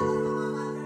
どうも。